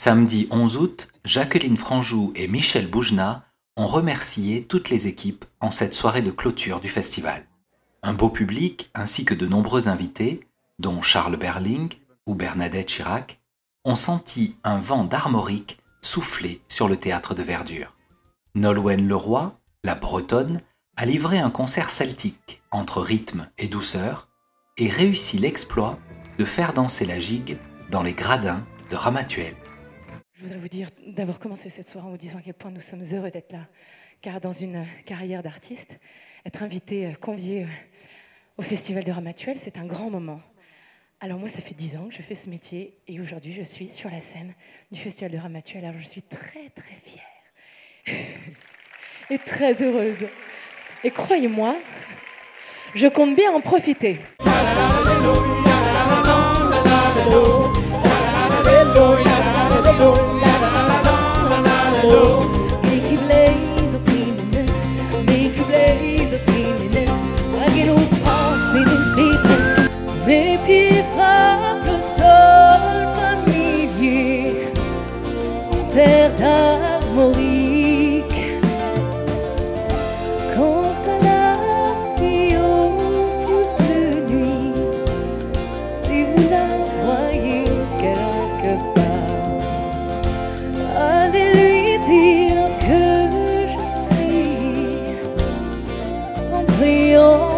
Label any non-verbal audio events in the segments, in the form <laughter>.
Samedi 11 août, Jacqueline Franjou et Michel Boujna ont remercié toutes les équipes en cette soirée de clôture du festival. Un beau public ainsi que de nombreux invités, dont Charles Berling ou Bernadette Chirac, ont senti un vent d'armorique souffler sur le théâtre de verdure. Nolwenn Leroy, la bretonne, a livré un concert celtique entre rythme et douceur et réussit l'exploit de faire danser la gigue dans les gradins de Ramatuel. Je voudrais vous dire d'avoir commencé cette soirée en vous disant à quel point nous sommes heureux d'être là. Car dans une carrière d'artiste, être invité, euh, convié euh, au Festival de Ramatuel, c'est un grand moment. Alors moi, ça fait dix ans que je fais ce métier et aujourd'hui, je suis sur la scène du Festival de Ramatuel. Alors je suis très très fière <laughs> et très heureuse. Et croyez-moi, je compte bien en profiter. Mes pieds frappent le sol familier En terre d'armorique Quant à la fille aux yeux de nuit Si vous la voyez quelque part Allez lui dire que je suis en. If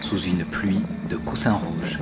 sous une pluie de coussins rouges.